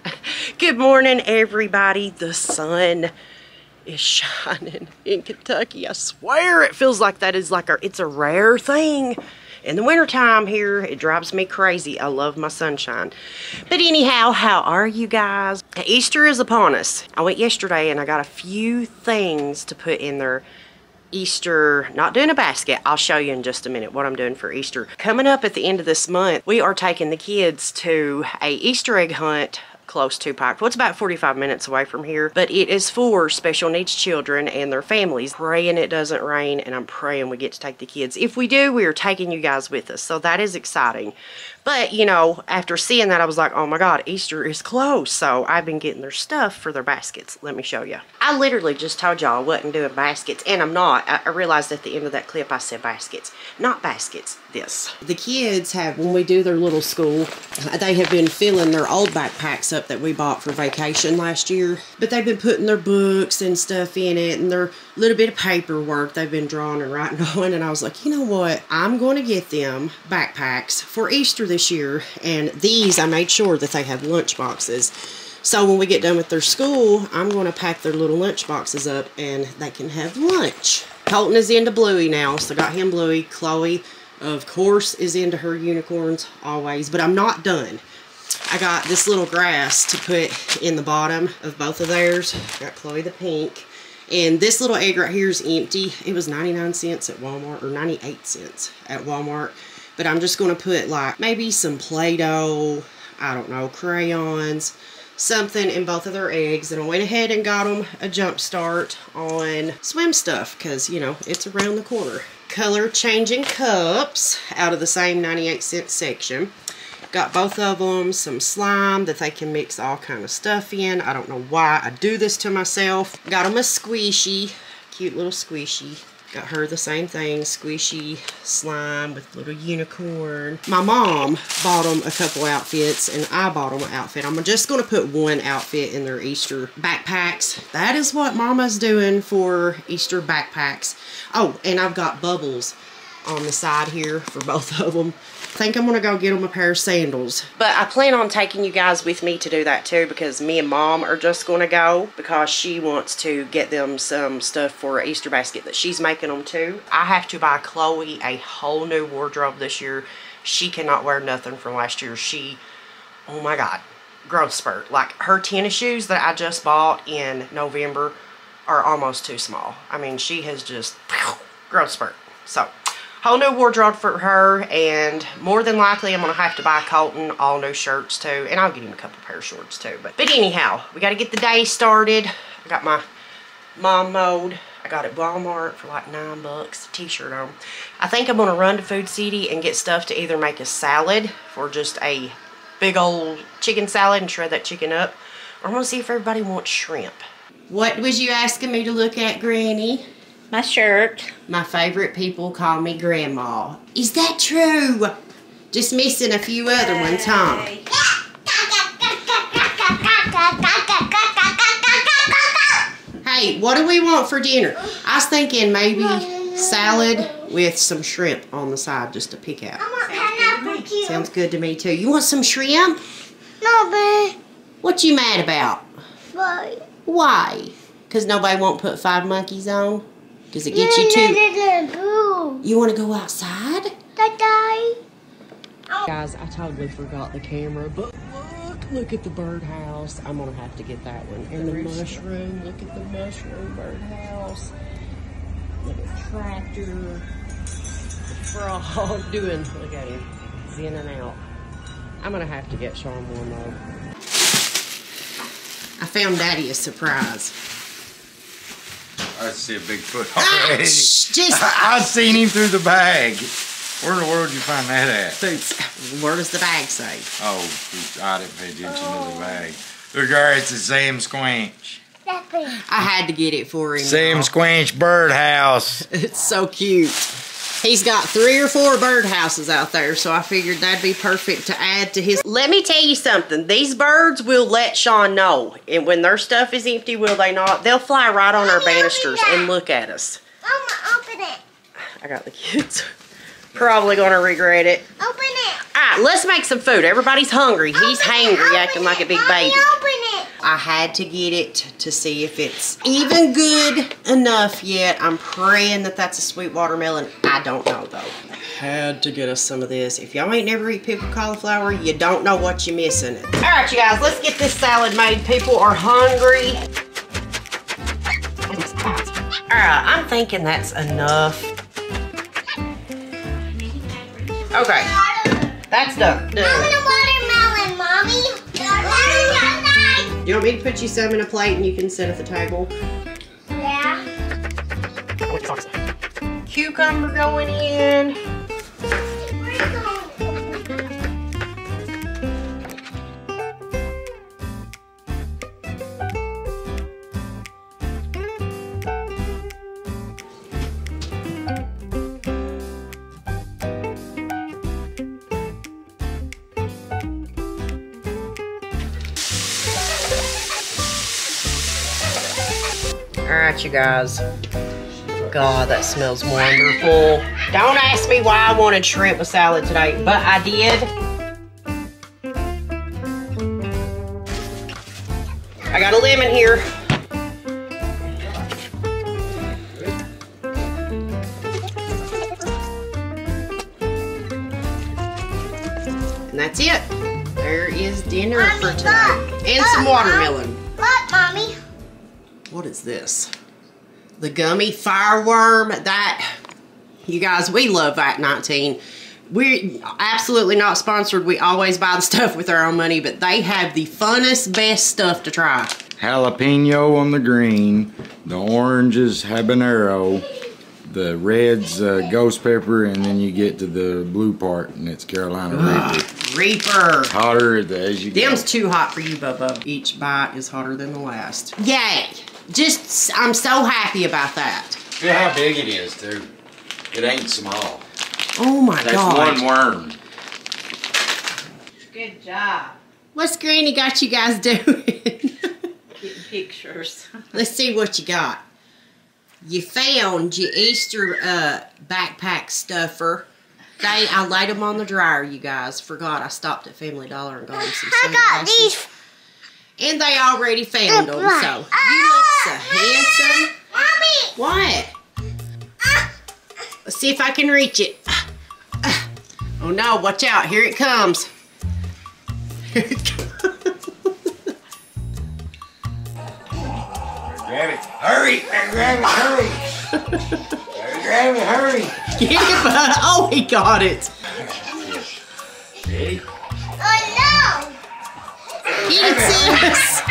Good morning, everybody. The sun is shining in Kentucky. I swear it feels like that is like a, it's a rare thing. In the wintertime here, it drives me crazy. I love my sunshine. But anyhow, how are you guys? Easter is upon us. I went yesterday and I got a few things to put in there Easter, not doing a basket. I'll show you in just a minute what I'm doing for Easter. Coming up at the end of this month, we are taking the kids to a Easter egg hunt close to Pike. Well, it's about 45 minutes away from here, but it is for special needs children and their families. Praying it doesn't rain, and I'm praying we get to take the kids. If we do, we are taking you guys with us, so that is exciting. But, you know, after seeing that, I was like, oh my God, Easter is close. So I've been getting their stuff for their baskets. Let me show you. I literally just told y'all I wasn't doing baskets, and I'm not. I, I realized at the end of that clip I said baskets. Not baskets, this. The kids have, when we do their little school, they have been filling their old backpacks up that we bought for vacation last year. But they've been putting their books and stuff in it, and their little bit of paperwork they've been drawing and writing on. And I was like, you know what? I'm going to get them backpacks for Easter this year. And these, I made sure that they have lunch boxes. So when we get done with their school, I'm going to pack their little lunch boxes up and they can have lunch. Colton is into Bluey now, so got him Bluey. Chloe, of course, is into her unicorns always, but I'm not done. I got this little grass to put in the bottom of both of theirs. Got Chloe the pink. And this little egg right here is empty. It was 99 cents at Walmart, or 98 cents at Walmart. But I'm just going to put like maybe some Play-Doh, I don't know, crayons, something in both of their eggs. And I went ahead and got them a jump start on swim stuff because, you know, it's around the corner. Color changing cups out of the same 98 cent section. Got both of them some slime that they can mix all kind of stuff in. I don't know why I do this to myself. Got them a squishy, cute little squishy. Got her the same thing, squishy slime with little unicorn. My mom bought them a couple outfits and I bought them an outfit. I'm just to put one outfit in their Easter backpacks. That is what Mama's doing for Easter backpacks. Oh, and I've got bubbles on the side here for both of them. Think I'm going to go get them a pair of sandals. But I plan on taking you guys with me to do that too because me and mom are just going to go because she wants to get them some stuff for an Easter basket that she's making them too. I have to buy Chloe a whole new wardrobe this year. She cannot wear nothing from last year. She, oh my God, growth spurt. Like her tennis shoes that I just bought in November are almost too small. I mean, she has just growth spurt. So whole new wardrobe for her and more than likely I'm to have to buy Colton all new shirts too and I'll get him a couple pair of shorts too. But, but anyhow, we got to get the day started. I got my mom mode. I got it Walmart for like nine bucks, t-shirt on. I think I'm to run to Food City and get stuff to either make a salad for just a big old chicken salad and shred that chicken up. Or I'm to see if everybody wants shrimp. What was you asking me to look at, Granny? My shirt. My favorite people call me Grandma. Is that true? Just missing a few other ones, huh? Hey, what do we want for dinner? I was thinking maybe salad with some shrimp on the side just to pick out. Sounds good to me too. You want some shrimp? No, babe. What you mad about? Why? Why? Because nobody won't put five monkeys on? Does it get you too? You want to go outside? Guys, I totally forgot the camera, but look, look at the birdhouse. I'm gonna have to get that one. And the mushroom, look at the mushroom birdhouse. Look at the tractor. The frog doing, look at him, he's in and out. I'm gonna have to get Sean one though. I found Daddy a surprise. I see a Bigfoot already. Just, I've seen him through the bag. Where in the world did you find that at? where does the bag say? Oh, I didn't pay attention to the bag. Look, there, it's Sam Squinch. I had to get it for him. Sam. Squinch birdhouse. It's so cute. He's got three or four birdhouses out there, so I figured that'd be perfect to add to his. Let me tell you something. These birds will let Sean know. And when their stuff is empty, will they not? They'll fly right on our Mommy, open banisters and look at us. Mama, open it. I got the kids Probably gonna regret it. Open it. Alright, let's make some food. Everybody's hungry. He's Open it, hangry, open acting like a big Mommy, baby. I had to get it to see if it's even good enough yet. I'm praying that that's a sweet watermelon. I don't know though. Had to get us some of this. If y'all ain't never eat pickled cauliflower, you don't know what you're missing. All right, you guys, let's get this salad made. People are hungry. All right, I'm thinking that's enough. Okay, that's done. Done. You want me to put you some in a plate and you can sit at the table? Yeah. Cucumber going in. Right, you guys. God, that smells wonderful. Don't ask me why I wanted shrimp with salad today, but I did. I got a lemon here. And that's it. There is dinner Mommy, for look. today. And some Look, watermelon. Look, mommy. What is this? The gummy fireworm. That, you guys, we love Act 19. We're absolutely not sponsored. We always buy the stuff with our own money, but they have the funnest, best stuff to try. Jalapeno on the green, the orange is habanero, the red's uh, ghost pepper, and then you get to the blue part, and it's Carolina Reaper. Reaper. Hotter the- as you go. Them's too hot for you, Bubba. Each bite is hotter than the last. Yay! Just, I'm so happy about that. Look at how big it is, too. It ain't small. Oh my That's god. That's one worm. Good job. What's Granny got you guys doing? Getting pictures. Let's see what you got. You found your Easter uh, backpack stuffer. They, I laid them on the dryer, you guys. Forgot I stopped at Family Dollar and got them some I got these. And they already found them, so you look so handsome. Mommy. What? Let's see if I can reach it. Oh no, watch out. Here it comes. Here it comes. Grab it. Hurry! Grab it, hurry! Grab it, hurry! Get it, bud. Oh, he got it. Ready? Oh Get it, sis.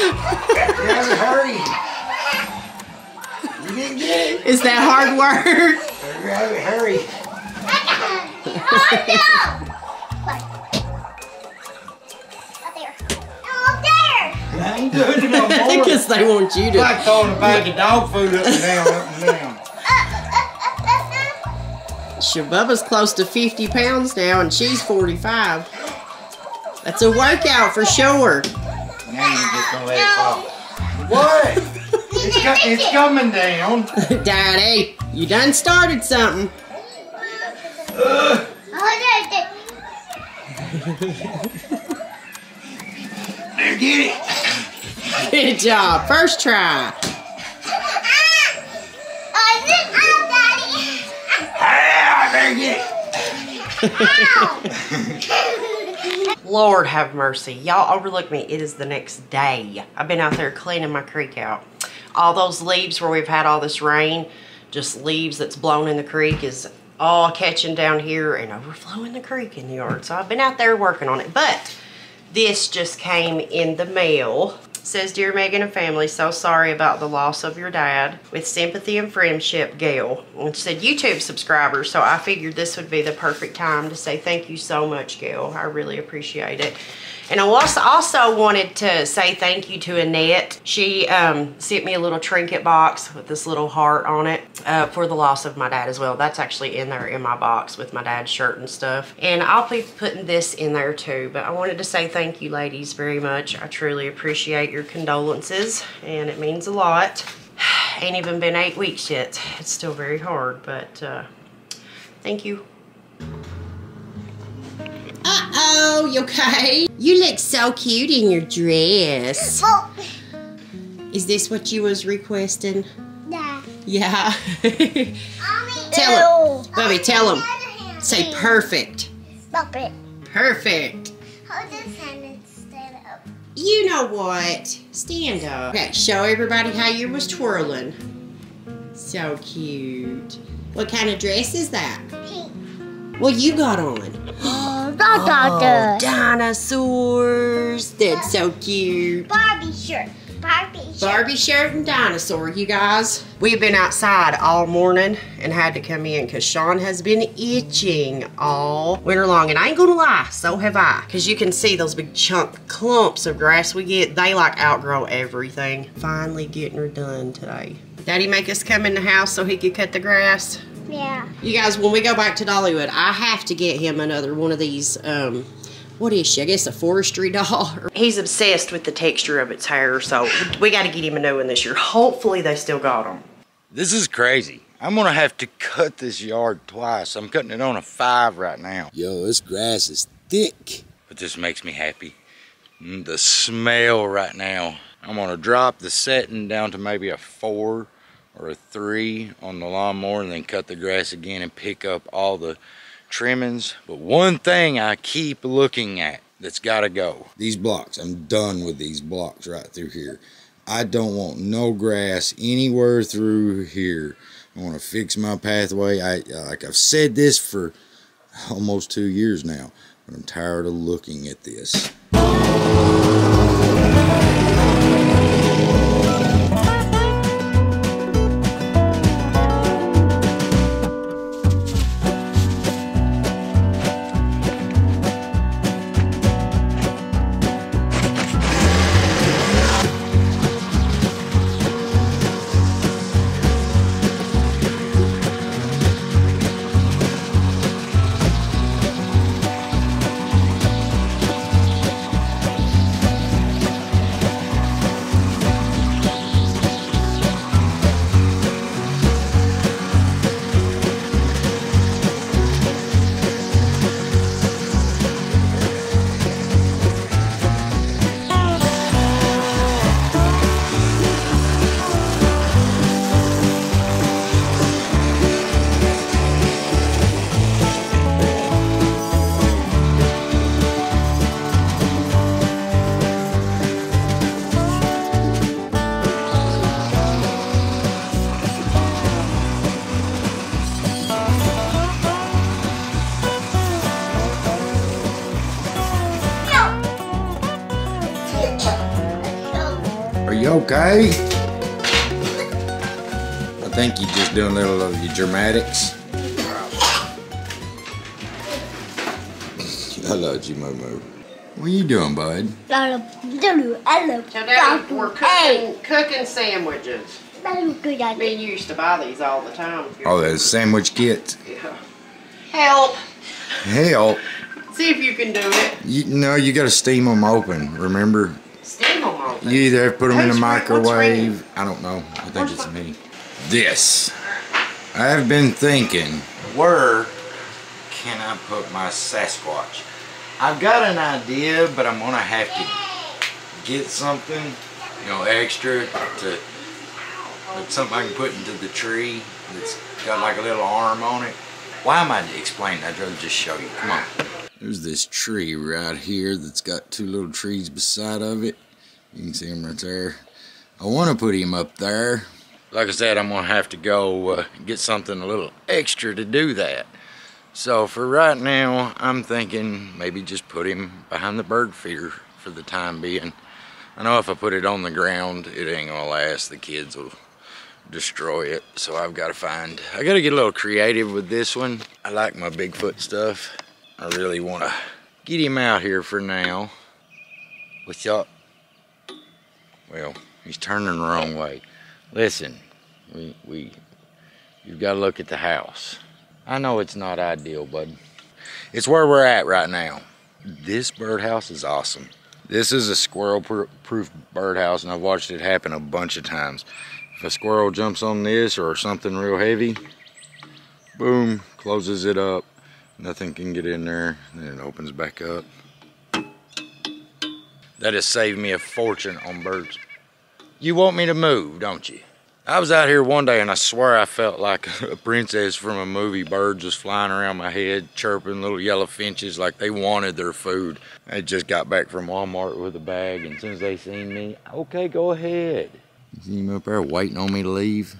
Grab it, hurry! You didn't get it. Is that hard work? Grab it, hurry! no. Oh no. Up there. No, up there. I ain't doing it no more. Because they want you It's to. like throwing a bag of dog food up and down, up and down. Uh, uh, uh, Shabuba's close to 50 pounds now, and she's 45. That's a workout for sure. Now you're just it fall. What? It's, co- it's coming down. Daddy, you done started something. Oh, there, get it. Good job. First try. Oh, this out, Daddy. Ah, there, get it. Lord have mercy. Y'all overlook me. It is the next day. I've been out there cleaning my creek out. All those leaves where we've had all this rain, just leaves that's blown in the creek is all catching down here and overflowing the creek in the yard. So I've been out there working on it. But this just came in the mail. Says, Dear Megan and family, so sorry about the loss of your dad. With sympathy and friendship, Gail. And said YouTube subscribers, so I figured this would be the perfect time to say thank you so much, Gail. I really appreciate it. And I also wanted to say thank you to Annette. She um, sent me a little trinket box with this little heart on it uh, for the loss of my dad as well. That's actually in there in my box with my dad's shirt and stuff. And I'll be putting this in there too. But I wanted to say thank you ladies very much. I truly appreciate your condolences and it means a lot. Ain't even been eight weeks yet. It's still very hard, but uh, thank you. Hello, you okay? You look so cute in your dress. Oh, Is this what you was requesting? Yeah. Yeah. Tell him. Bobby, tell him. Hold the hand, Say perfect. Stop it. Perfect. Hold this hand and stand up. You know what? Stand up. Okay, show everybody how you was twirling. So cute. What kind of dress is that? Pink. What you got on? Oh, da, Oh, dinosaurs. That's so cute. Barbie shirt. Barbie shirt. Barbie shirt and dinosaur, you guys. We've been outside all morning and had to come in because Sean has been itching all winter long. And I ain't gonna lie, so have I. Because you can see those big chunk clumps of grass we get. They like outgrow everything. Finally getting her done today. Daddy make us come in the house so he could cut the grass. Yeah. You guys, when we go back to Dollywood, I have to get him another one of these. Um, what is she? I guess a forestry doll. He's obsessed with the texture of its hair, so we got to get him a new one this year. Hopefully, they still got them. This is crazy. I'm gonna have to cut this yard twice. I'm cutting it on a five right now. Yo, this grass is thick. But this makes me happy. Mm, The smell right now. I'm gonna drop the setting down to maybe a four or a three on the lawnmower and then cut the grass again and pick up all the trimmings. But one thing I keep looking at that's gotta go. These blocks, I'm done with these blocks right through here. I don't want no grass anywhere through here. I want to fix my pathway. I uh, like I've said this for almost two years now, but I'm tired of looking at this. You okay? I think you're just doing a little of your dramatics. I love you, Momo. What are you doing, bud? I love, I love, So Daddy, we're cooking, cooking sandwiches. I love good at Me and you used to buy these all the time. Oh, those sandwich kits. Yeah. Help! Hell, See if you can do it. you know you got to steam them open. Remember, Steam them open. You either have to put them in the Who's ring- what's microwave. I don't know. I think it's me. This. I have been thinking. Where can I put my Sasquatch? I've got an idea, but I'm gonna have to get something, you know, extra to something I can put into the tree that's got like a little arm on it. Why am I explaining? I'd rather just show you. Come on. There's this tree right here that's got two little trees beside of it. You can see him right there. I want to put him up there. Like I said, I'm gonna have to go uh, get something a little extra to do that. So for right now, I'm thinking maybe just put him behind the bird feeder for the time being. I know if I put it on the ground, it ain't gonna last. The kids will destroy it. So I've got to find. I got to get a little creative with this one. I like my Bigfoot stuff. I really want to get him out here for now. What's up? Well, he's turning the wrong way. Listen, we we you've got to look at the house. I know it's not ideal, bud. It's where we're at right now. This birdhouse is awesome. This is a squirrel-proof birdhouse, and I've watched it happen a bunch of times. If a squirrel jumps on this or something real heavy, boom, closes it up. Nothing can get in there. Then it opens back up. That has saved me a fortune on birds. You want me to move, don't you? I was out here one day and I swear I felt like a princess from a movie. Birds was flying around my head, chirping little yellow finches like they wanted their food. I just got back from Walmart with a bag and as soon as they seen me, okay, go ahead. You see up there waiting on me to leave?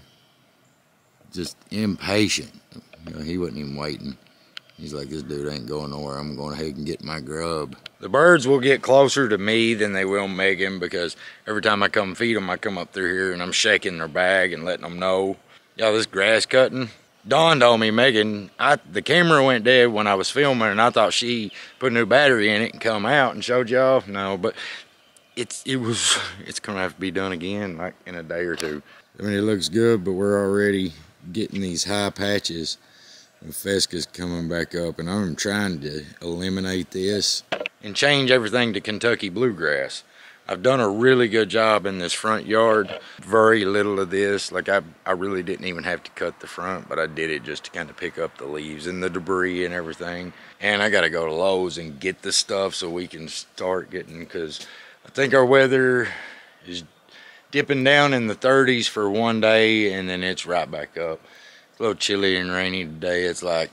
Just impatient. You know, he wasn't even waiting. He's like, this dude ain't going nowhere. I'm going ahead and get my grub. The birds will get closer to me than they will Megan because every time I come feed them, I come up through here and I'm shaking their bag and letting them know, y'all, this grass cutting dawned on me, Megan, I, the camera went dead when I was filming and I thought she put a new battery in it and come out and showed y'all. No, but it's, it was, it's gonna have to be done again like in a day or two. I mean, it looks good, but we're already getting these high patches and Fescue's coming back up and I'm trying to eliminate this and change everything to Kentucky bluegrass. I've done a really good job in this front yard. Very little of this. Like I, I really didn't even have to cut the front, but I did it just to kind of pick up the leaves and the debris and everything. And I got to go to Lowe's and get the stuff so we can start getting, because I think our weather is dipping down in the 30s for one day and then it's right back up. A little chilly and rainy today. It's like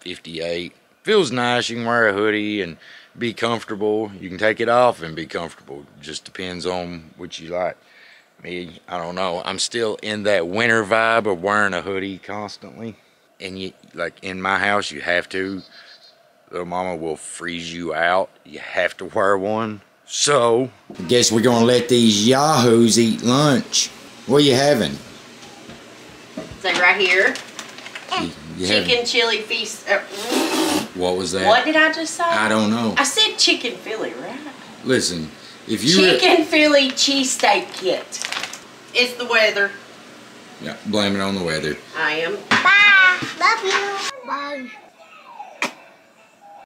58. Feels nice. You can wear a hoodie and be comfortable. You can take it off and be comfortable. Just depends on what you like. Me, I don't know. I'm still in that winter vibe of wearing a hoodie constantly. And you, like in my house, you have to. Little mama will freeze you out. You have to wear one. So, I guess we're gonna let these yahoos eat lunch. What are you having? So right here, You, you having- chicken chili feast. Uh, what was that? what did I just say? I don't know. I said chicken Philly, right? Listen, if you re- Chicken Philly cheesesteak kit. It's the weather. yeah, blame it on the weather. I am. Bye. Love you. Bye.